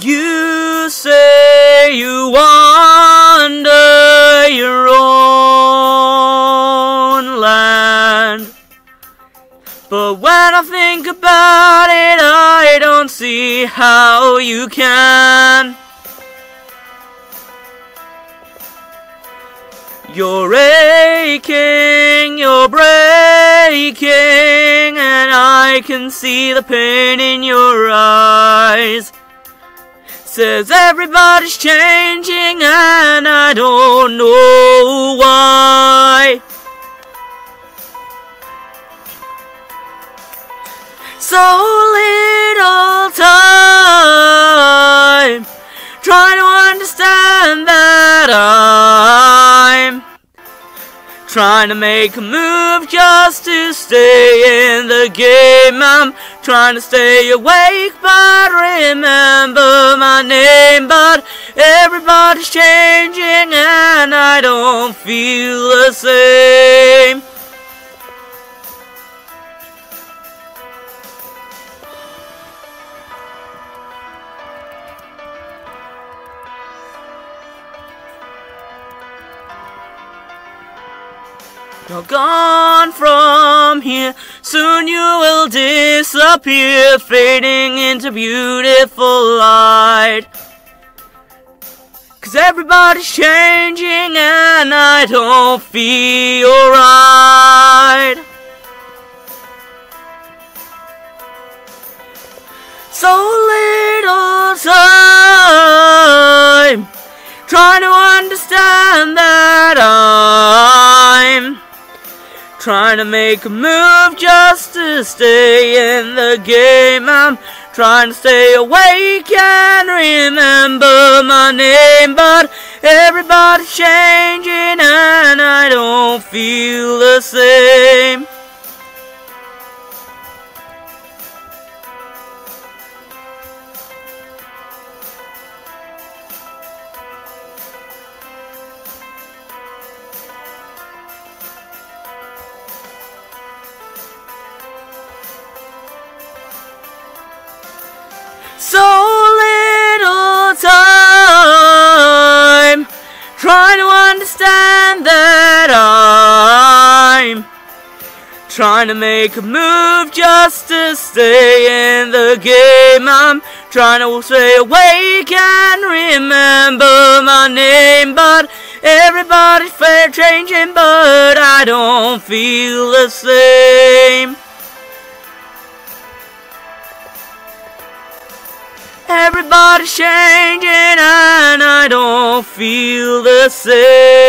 You say you wander your own land. But when I think about it, I don't see how you can. You're aching, you're breaking, and I can see the pain in your eyes. Says everybody's changing, and I don't know why. So trying to make a move just to stay in the game. I'm trying to stay awake, but remember my name. But everybody's changing, and I don't feel the same. You're gone from here, soon you will disappear, fading into beautiful light. Cause everybody's changing and I don't feel right. So little time, trying to understand that Trying to make a move just to stay in the game. I'm trying to stay awake and remember my name. But everybody's changing and I don't feel the same. So little time trying to understand that I'm trying to make a move just to stay in the game. I'm trying to stay awake and remember my name, but everybody's fair changing, but I don't feel the same. Everybody's changing and I don't feel the same.